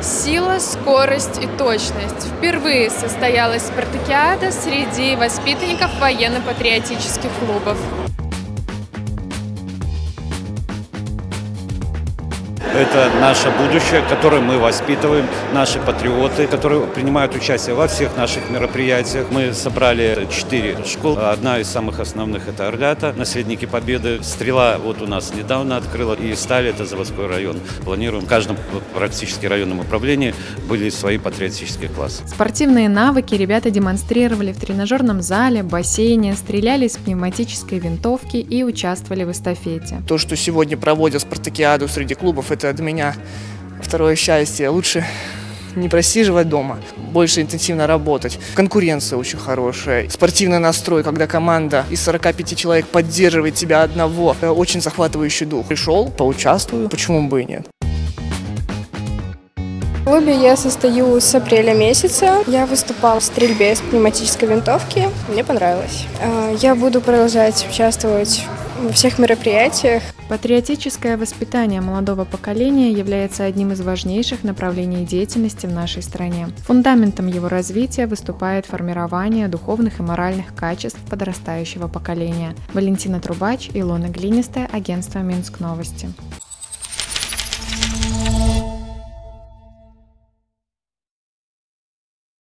Сила, скорость и точность. Впервые состоялась спартакиада среди воспитанников военно-патриотических клубов. Это наше будущее, которое мы воспитываем, наши патриоты, которые принимают участие во всех наших мероприятиях. Мы собрали четыре школы. Одна из самых основных – это Орлята, наследники Победы. Стрела вот у нас недавно открыла, и Сталь – это заводской район. Планируем в каждом практически районном управлении были свои патриотические классы. Спортивные навыки ребята демонстрировали в тренажерном зале, бассейне, стреляли из пневматической винтовки и участвовали в эстафете. То, что сегодня проводят спартакиаду среди клубов, это для меня второе счастье. Лучше не просиживать дома, больше интенсивно работать. Конкуренция очень хорошая. Спортивный настрой, когда команда из 45 человек поддерживает тебя одного. Очень захватывающий дух. Пришел, поучаствую, почему бы и нет. В клубе я состою с апреля месяца. Я выступал в стрельбе с пневматической винтовки. Мне понравилось. Э, я буду продолжать участвовать во всех мероприятиях. Патриотическое воспитание молодого поколения является одним из важнейших направлений деятельности в нашей стране. Фундаментом его развития выступает формирование духовных и моральных качеств подрастающего поколения. Валентина Трубач, Илона Глинистая, агентство Минск Новости.